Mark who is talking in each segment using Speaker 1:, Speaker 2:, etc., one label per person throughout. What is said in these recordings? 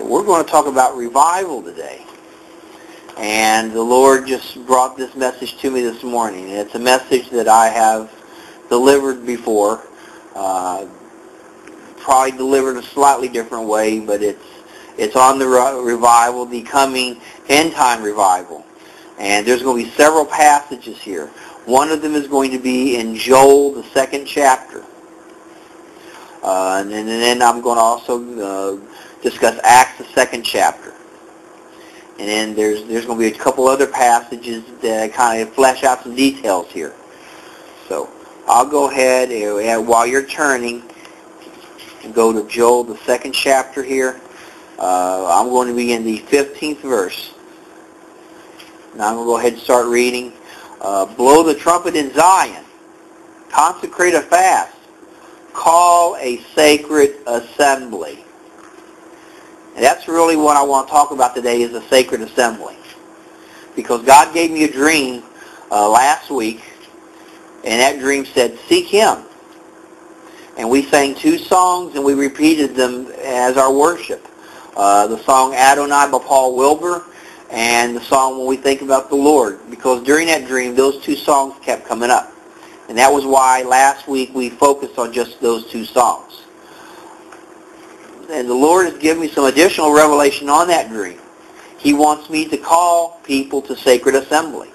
Speaker 1: We're going to talk about revival today. And the Lord just brought this message to me this morning. It's a message that I have delivered before. Uh, probably delivered a slightly different way, but it's it's on the revival, the coming end time revival. And there's going to be several passages here. One of them is going to be in Joel, the second chapter. Uh, and, then, and, then, I'm going to also uh, discuss Acts, the second chapter. And then there's there's going to be a couple other passages that kind of flesh out some details here. So I'll go ahead and while you're turning go to Joel, the second chapter here. Uh, I'm going to be in the 15th verse. Now I'm going to go ahead and start reading. Uh, blow the trumpet in Zion. Consecrate a fast. Call a sacred assembly. And that's really what I want to talk about today is a sacred assembly. Because God gave me a dream uh, last week, and that dream said, seek him. And we sang two songs, and we repeated them as our worship. Uh, the song Adonai by Paul Wilbur, and the song When We Think About the Lord. Because during that dream, those two songs kept coming up. And that was why last week we focused on just those two songs and the Lord has given me some additional revelation on that dream. He wants me to call people to sacred assembly.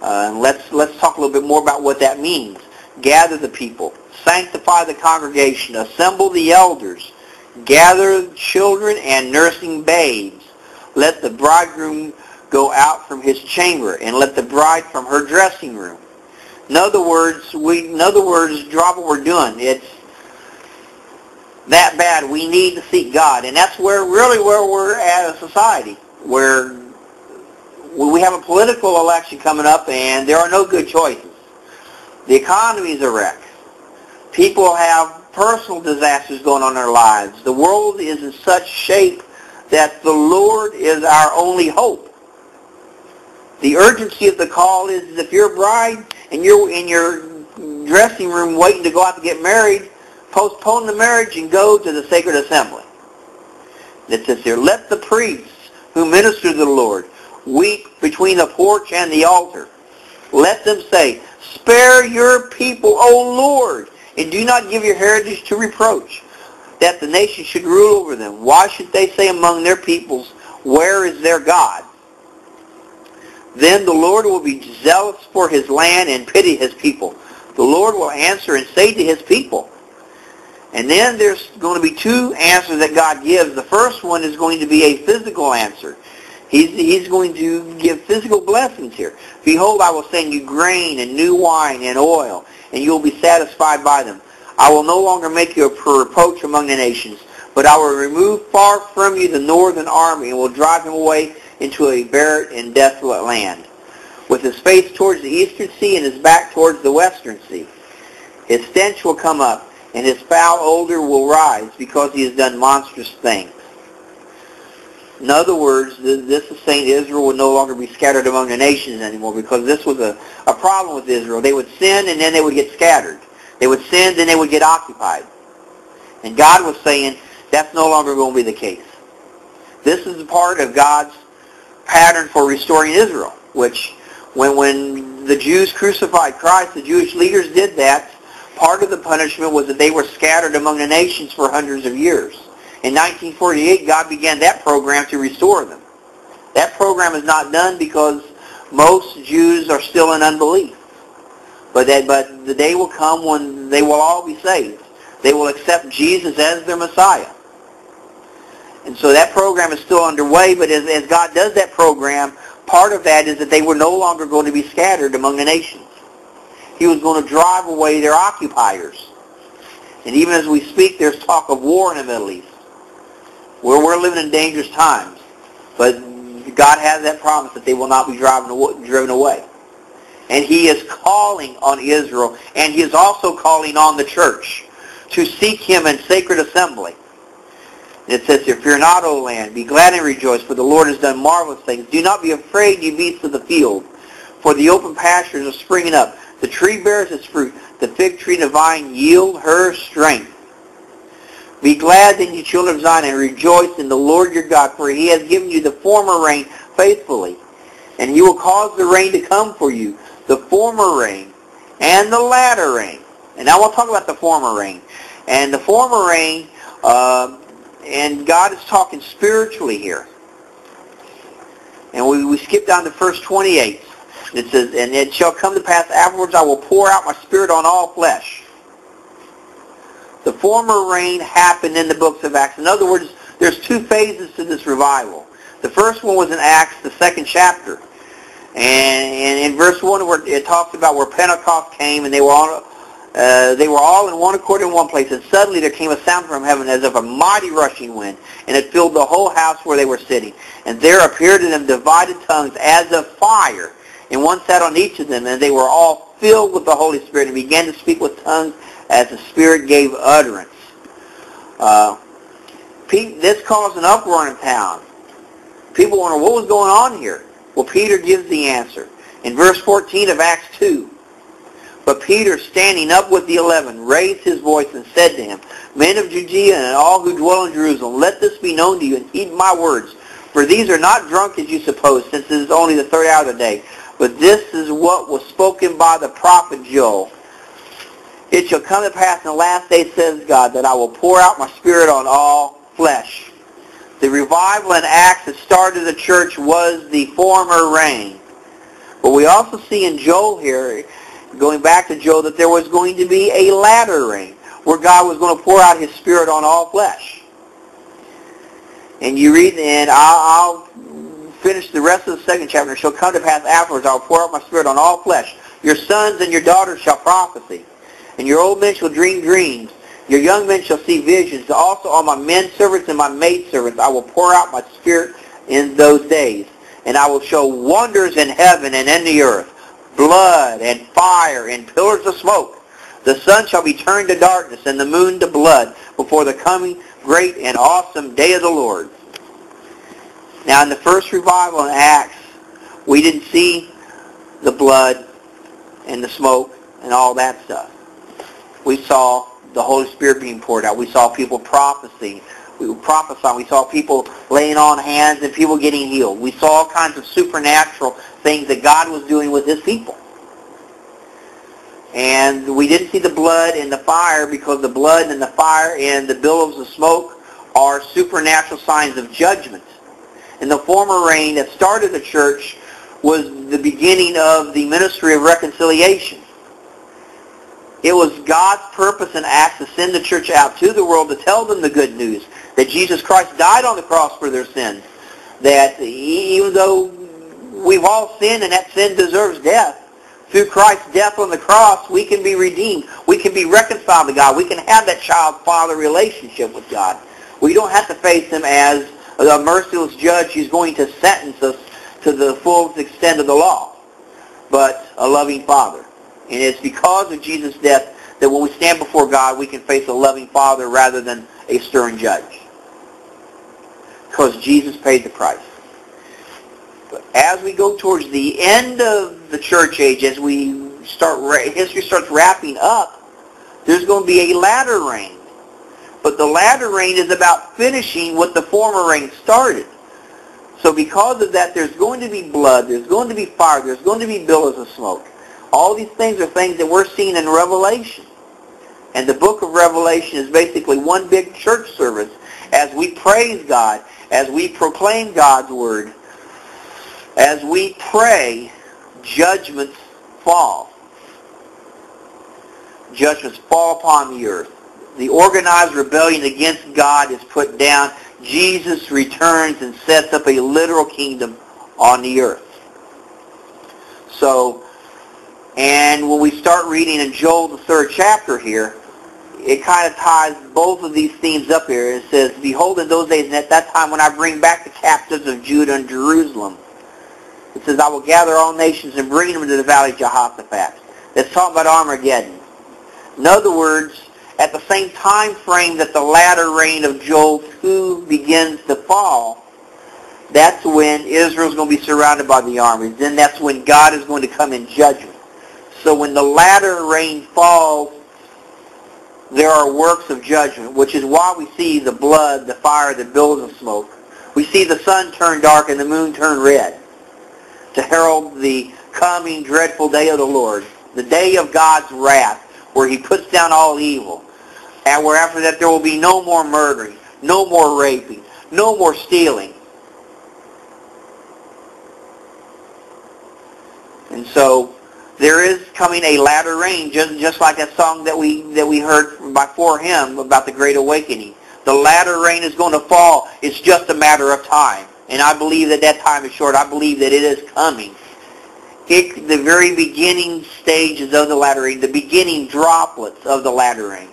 Speaker 1: Uh, let's let's talk a little bit more about what that means. Gather the people, sanctify the congregation, assemble the elders, gather children and nursing babes. Let the bridegroom go out from his chamber, and let the bride from her dressing room. In other words, we in other words, drop what we're doing. It's that bad, we need to seek God. And that's where really where we're at a society, where we have a political election coming up and there are no good choices. The economy is a wreck. People have personal disasters going on in their lives. The world is in such shape that the Lord is our only hope. The urgency of the call is if you're a bride and you're in your dressing room waiting to go out to get married, postpone the marriage and go to the sacred assembly. It says here, let the priests who minister to the Lord weep between the porch and the altar. Let them say, spare your people, O Lord, and do not give your heritage to reproach, that the nation should rule over them. Why should they say among their peoples, where is their God? Then the Lord will be zealous for his land and pity his people. The Lord will answer and say to his people, and then there's going to be two answers that God gives. The first one is going to be a physical answer. He's, he's going to give physical blessings here. Behold, I will send you grain and new wine and oil, and you will be satisfied by them. I will no longer make you a reproach among the nations, but I will remove far from you the northern army and will drive him away into a barren and desolate land, with his face towards the eastern sea and his back towards the western sea. His stench will come up, and his foul odor will rise because he has done monstrous things. In other words, this is saying Israel would no longer be scattered among the nations anymore because this was a, a problem with Israel. They would sin and then they would get scattered. They would sin, then they would get occupied. And God was saying that's no longer going to be the case. This is part of God's pattern for restoring Israel, which when, when the Jews crucified Christ, the Jewish leaders did that Part of the punishment was that they were scattered among the nations for hundreds of years. In 1948, God began that program to restore them. That program is not done because most Jews are still in unbelief. But that, but the day will come when they will all be saved. They will accept Jesus as their Messiah. And so that program is still underway, but as, as God does that program, part of that is that they were no longer going to be scattered among the nations. He was going to drive away their occupiers. And even as we speak, there's talk of war in the Middle East, where we're living in dangerous times. But God has that promise that they will not be driven away. And he is calling on Israel, and he is also calling on the church to seek him in sacred assembly. It says here, Fear not, O land, be glad and rejoice, for the Lord has done marvelous things. Do not be afraid, you beasts of the field, for the open pastures are springing up. The tree bears its fruit. The fig tree and the vine yield her strength. Be glad then, you children of Zion, and rejoice in the Lord your God, for he has given you the former rain faithfully. And he will cause the rain to come for you, the former rain and the latter rain. And now we'll talk about the former rain. And the former rain, uh, and God is talking spiritually here. And we, we skip down to verse 28. It says, And it shall come to pass afterwards I will pour out my spirit on all flesh. The former rain happened in the books of Acts. In other words, there's two phases to this revival. The first one was in Acts, the second chapter. And, and in verse 1 where it talks about where Pentecost came and they were all uh, they were all in one accord in one place, and suddenly there came a sound from heaven as of a mighty rushing wind, and it filled the whole house where they were sitting. And there appeared to them divided tongues as of fire, and one sat on each of them, and they were all filled with the Holy Spirit, and began to speak with tongues as the Spirit gave utterance. Uh, this caused an uproar in town. People wonder what was going on here. Well, Peter gives the answer. In verse 14 of Acts 2, but Peter, standing up with the eleven, raised his voice and said to him, Men of Judea and all who dwell in Jerusalem, let this be known to you and heed my words. For these are not drunk as you suppose, since it is only the third hour of the day. But this is what was spoken by the prophet Joel. It shall come to pass in the last day, says God, that I will pour out my spirit on all flesh. The revival in Acts that started the church was the former rain. But we also see in Joel here, going back to Joel, that there was going to be a latter rain, where God was going to pour out his spirit on all flesh. And you read, and I'll, I'll finish the rest of the second chapter. Shall come to pass afterwards, I will pour out my spirit on all flesh. Your sons and your daughters shall prophesy, and your old men shall dream dreams. Your young men shall see visions. Also on my men servants and my maid servants I will pour out my spirit in those days. And I will show wonders in heaven and in the earth, blood and fire and pillars of smoke. The sun shall be turned to darkness and the moon to blood before the coming great and awesome day of the Lord. Now in the first revival in Acts, we didn't see the blood and the smoke and all that stuff. We saw the Holy Spirit being poured out. We saw people prophesying. We were prophesying. We saw people laying on hands and people getting healed. We saw all kinds of supernatural things that God was doing with his people. And we didn't see the blood and the fire because the blood and the fire and the billows of smoke are supernatural signs of judgment. And the former rain that started the church was the beginning of the ministry of reconciliation. It was God's purpose and act to send the church out to the world to tell them the good news that Jesus Christ died on the cross for their sins. That even though we've all sinned and that sin deserves death, through Christ's death on the cross, we can be redeemed. We can be reconciled to God. We can have that child-father relationship with God. We don't have to face him as a merciless judge who's going to sentence us to the full extent of the law, but a loving father. And it's because of Jesus' death that when we stand before God, we can face a loving Father rather than a stern judge. Because Jesus paid the price. But as we go towards the end of the church age, as we start, history starts wrapping up, there's going to be a latter rain. But the latter rain is about finishing what the former rain started. So because of that, there's going to be blood, there's going to be fire, there's going to be billows of smoke. All these things are things that we're seeing in Revelation. And the book of Revelation is basically one big church service as we praise God, as we proclaim God's word, as we pray, judgments fall. Judgments fall upon the earth. The organized rebellion against God is put down. Jesus returns and sets up a literal kingdom on the earth. So and when we start reading in Joel, the third chapter here, it kind of ties both of these themes up here. It says, Behold, in those days and at that time when I bring back the captives of Judah and Jerusalem, it says, I will gather all nations and bring them into the valley of Jehoshaphat. It's talking about Armageddon. In other words, at the same time frame that the latter rain of Joel 2 begins to fall, that's when Israel's going to be surrounded by the armies. Then that's when God is going to come in judgment. So when the latter rain falls there are works of judgment, which is why we see the blood, the fire, the billows of smoke. We see the sun turn dark and the moon turn red to herald the coming dreadful day of the Lord, the day of God's wrath, where he puts down all evil, and where after that there will be no more murdering, no more raping, no more stealing. And so there is coming a latter rain, just, just like that song that we, that we heard before him about the Great Awakening. The latter rain is going to fall. It's just a matter of time. And I believe that that time is short. I believe that it is coming. It, the very beginning stages of the latter rain, the beginning droplets of the latter rain.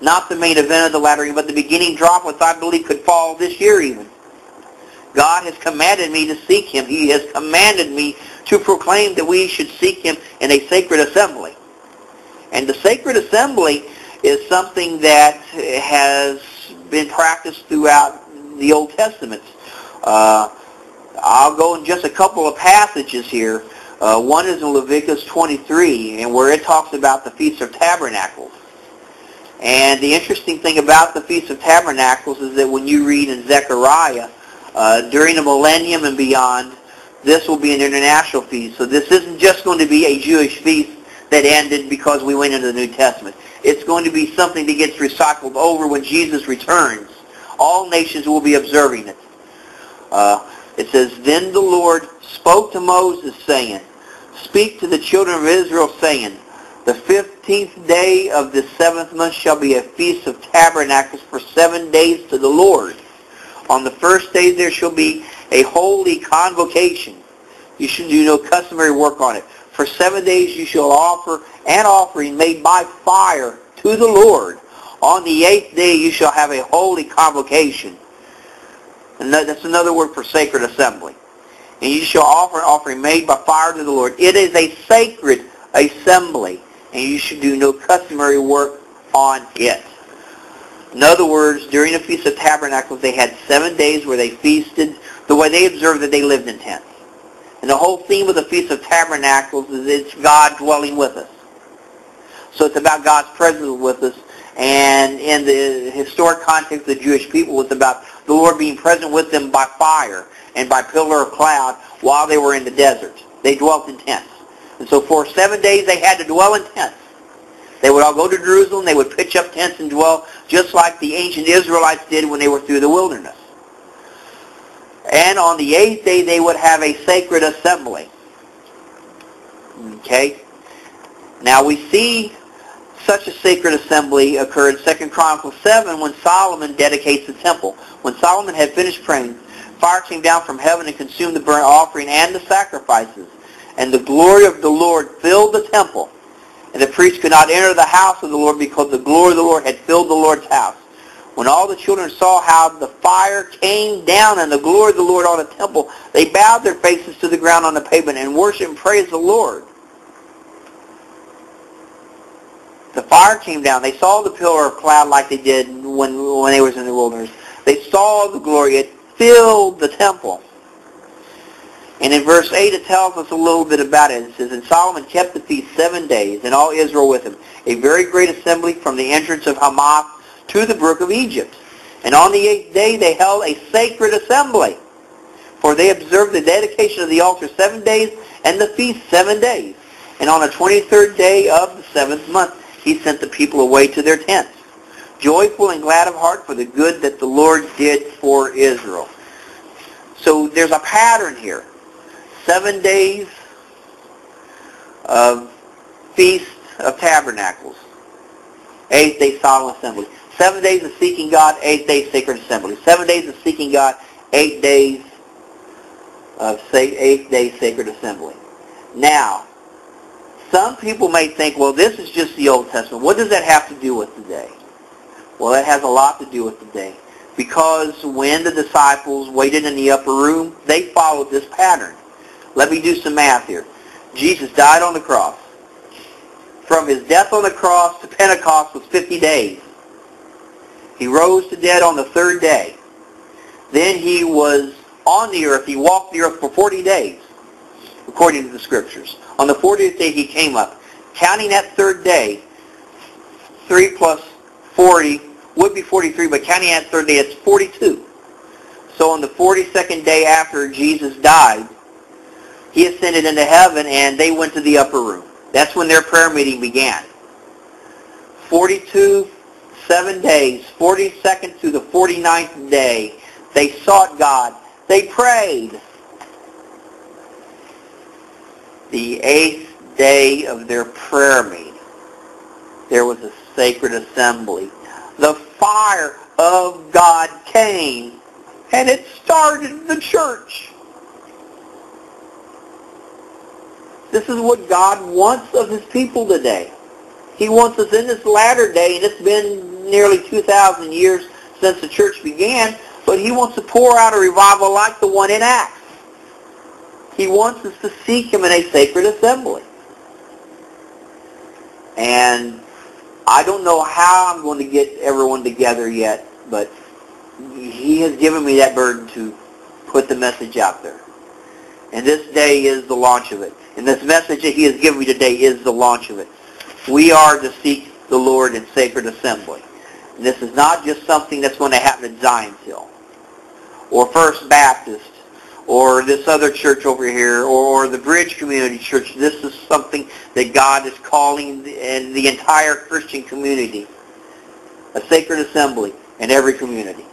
Speaker 1: Not the main event of the latter but the beginning droplets I believe could fall this year even. God has commanded me to seek him. He has commanded me to proclaim that we should seek him in a sacred assembly. And the sacred assembly is something that has been practiced throughout the Old Testament. Uh, I'll go in just a couple of passages here. Uh, one is in Leviticus 23, and where it talks about the Feast of Tabernacles. And the interesting thing about the Feast of Tabernacles is that when you read in Zechariah, uh, during the millennium and beyond, this will be an international feast. So this isn't just going to be a Jewish feast that ended because we went into the New Testament. It's going to be something that gets recycled over when Jesus returns. All nations will be observing it. Uh, it says, Then the Lord spoke to Moses, saying, Speak to the children of Israel, saying, The fifteenth day of the seventh month shall be a feast of tabernacles for seven days to the Lord. On the first day there shall be a holy convocation. You should do no customary work on it. For seven days you shall offer an offering made by fire to the Lord. On the eighth day you shall have a holy convocation. And that's another word for sacred assembly. And you shall offer an offering made by fire to the Lord. It is a sacred assembly. And you should do no customary work on it. In other words, during the Feast of Tabernacles, they had seven days where they feasted the way they observed that they lived in tents. And the whole theme of the Feast of Tabernacles is it's God dwelling with us. So it's about God's presence with us. And in the historic context of the Jewish people, it's about the Lord being present with them by fire and by pillar of cloud while they were in the desert. They dwelt in tents. And so for seven days they had to dwell in tents. They would all go to Jerusalem. They would pitch up tents and dwell just like the ancient Israelites did when they were through the wilderness. And on the eighth day, they would have a sacred assembly. Okay? Now we see such a sacred assembly occur in 2 Chronicles 7 when Solomon dedicates the temple. When Solomon had finished praying, fire came down from heaven and consumed the burnt offering and the sacrifices. And the glory of the Lord filled the temple. And the priests could not enter the house of the Lord because the glory of the Lord had filled the Lord's house. When all the children saw how the fire came down and the glory of the Lord on the temple, they bowed their faces to the ground on the pavement and worshiped and praised the Lord. The fire came down. They saw the pillar of cloud like they did when, when they was in the wilderness. They saw the glory. It filled the temple. And in verse 8 it tells us a little bit about it. It says, And Solomon kept the feast seven days, and all Israel with him, a very great assembly from the entrance of Hamath to the brook of Egypt. And on the eighth day they held a sacred assembly, for they observed the dedication of the altar seven days and the feast seven days. And on the twenty-third day of the seventh month he sent the people away to their tents, joyful and glad of heart for the good that the Lord did for Israel. So there's a pattern here. Seven days of Feast of Tabernacles. Eighth day solemn assembly. Seven days of seeking God, eight days sacred assembly. Seven days of seeking God, eight days of eight days sacred assembly. Now, some people may think, well, this is just the Old Testament. What does that have to do with today? Well, it has a lot to do with today. Because when the disciples waited in the upper room, they followed this pattern. Let me do some math here. Jesus died on the cross. From his death on the cross to Pentecost was 50 days. He rose to dead on the third day. Then he was on the earth. He walked the earth for 40 days, according to the scriptures. On the 40th day he came up. Counting that third day, 3 plus 40, would be 43, but counting that third day, it's 42. So on the 42nd day after Jesus died, he ascended into heaven and they went to the upper room. That's when their prayer meeting began. 42, seven days, 42nd through the 49th day, they sought God. They prayed. The eighth day of their prayer meeting, there was a sacred assembly. The fire of God came and it started the church. This is what God wants of his people today. He wants us in this latter day, and it's been nearly 2,000 years since the church began, but he wants to pour out a revival like the one in Acts. He wants us to seek him in a sacred assembly. And I don't know how I'm going to get everyone together yet, but he has given me that burden to put the message out there. And this day is the launch of it. And this message that he has given me today is the launch of it. We are to seek the Lord in sacred assembly. And this is not just something that's going to happen at Zion's Hill or First Baptist or this other church over here or the Bridge Community Church. This is something that God is calling and the entire Christian community. A sacred assembly in every community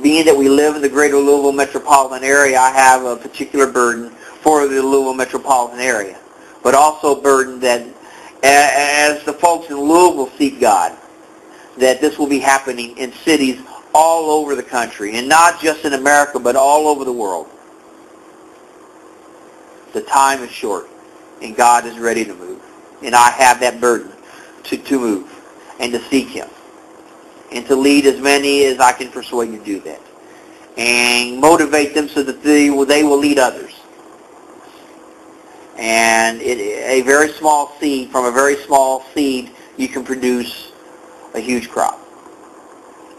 Speaker 1: being that we live in the greater Louisville metropolitan area, I have a particular burden for the Louisville metropolitan area, but also a burden that as the folks in Louisville seek God, that this will be happening in cities all over the country, and not just in America, but all over the world. The time is short, and God is ready to move. And I have that burden to, to move and to seek him and to lead as many as I can persuade you to do that. And motivate them so that they will, they will lead others. And it, a very small seed, from a very small seed, you can produce a huge crop.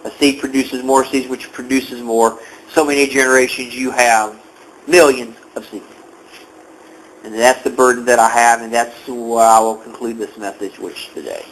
Speaker 1: A seed produces more seeds, which produces more. So many generations you have millions of seeds. And that's the burden that I have, and that's why I will conclude this message with today.